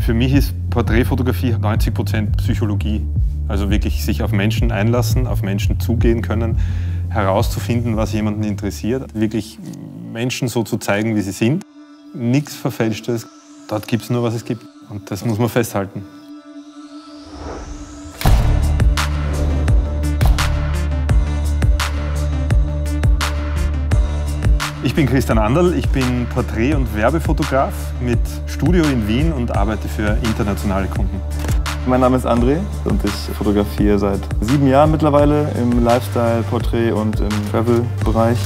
Für mich ist Porträtfotografie 90 Prozent Psychologie. Also wirklich sich auf Menschen einlassen, auf Menschen zugehen können, herauszufinden, was jemanden interessiert, wirklich Menschen so zu zeigen, wie sie sind. Nichts Verfälschtes. Dort gibt es nur, was es gibt. Und das muss man festhalten. Ich bin Christian Anderl, ich bin Porträt- und Werbefotograf mit Studio in Wien und arbeite für internationale Kunden. Mein Name ist André und ich fotografiere seit sieben Jahren mittlerweile im Lifestyle, Porträt und im Travel-Bereich.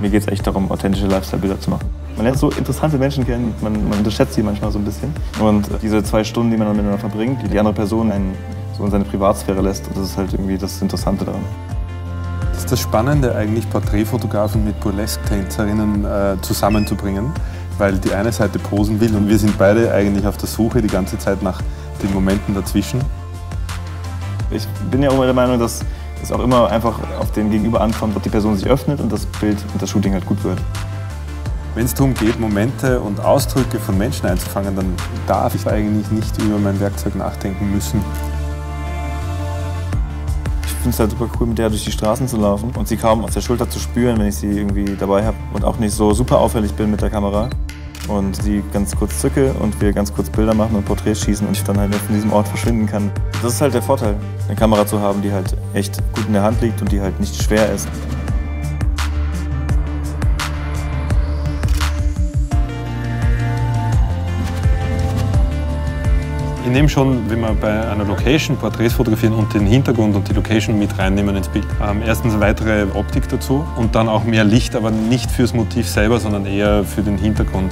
Mir geht es echt darum, authentische Lifestyle-Bilder zu machen. Man lernt so interessante Menschen kennen, man, man, unterschätzt sie manchmal so ein bisschen. Und diese zwei Stunden, die man dann miteinander verbringt, die die andere Person einen so in seine Privatsphäre lässt, das ist halt irgendwie das Interessante daran. Das ist das Spannende eigentlich, Porträtfotografen mit Burlesque-Tänzerinnen äh, zusammenzubringen, weil die eine Seite posen will und wir sind beide eigentlich auf der Suche die ganze Zeit nach den Momenten dazwischen. Ich bin ja auch der Meinung, dass es auch immer einfach auf den Gegenüber ankommt, ob die Person sich öffnet und das Bild und das Shooting halt gut wird. Wenn es darum geht, Momente und Ausdrücke von Menschen einzufangen, dann darf ich eigentlich nicht über mein Werkzeug nachdenken müssen. Ich finde es halt super cool, mit der durch die Straßen zu laufen und sie kaum auf der Schulter zu spüren, wenn ich sie irgendwie dabei habe und auch nicht so super auffällig bin mit der Kamera. Und sie ganz kurz zücke und wir ganz kurz Bilder machen und Porträts schießen und ich dann halt von diesem Ort verschwinden kann. Das ist halt der Vorteil, eine Kamera zu haben, die halt echt gut in der Hand liegt und die halt nicht schwer ist. Ich nehme schon, wenn wir bei einer Location Porträts fotografieren und den Hintergrund und die Location mit reinnehmen ins Bild, ähm, erstens weitere Optik dazu und dann auch mehr Licht, aber nicht fürs Motiv selber, sondern eher für den Hintergrund.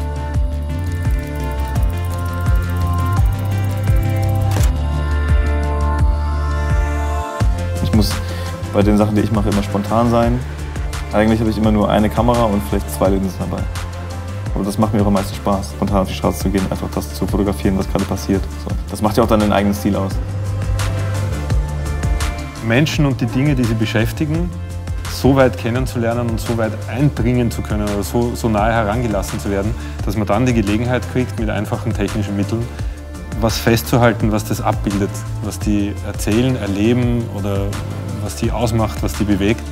Ich muss bei den Sachen, die ich mache, immer spontan sein. Eigentlich habe ich immer nur eine Kamera und vielleicht zwei Linsen dabei. Aber das macht mir auch am meisten Spaß, spontan auf die Straße zu gehen, einfach das zu fotografieren, was gerade passiert. So. Das macht ja auch dann den eigenen Stil aus. Menschen und die Dinge, die sie beschäftigen, so weit kennenzulernen und so weit eindringen zu können oder so, so nahe herangelassen zu werden, dass man dann die Gelegenheit kriegt, mit einfachen technischen Mitteln was festzuhalten, was das abbildet, was die erzählen, erleben oder was die ausmacht, was die bewegt.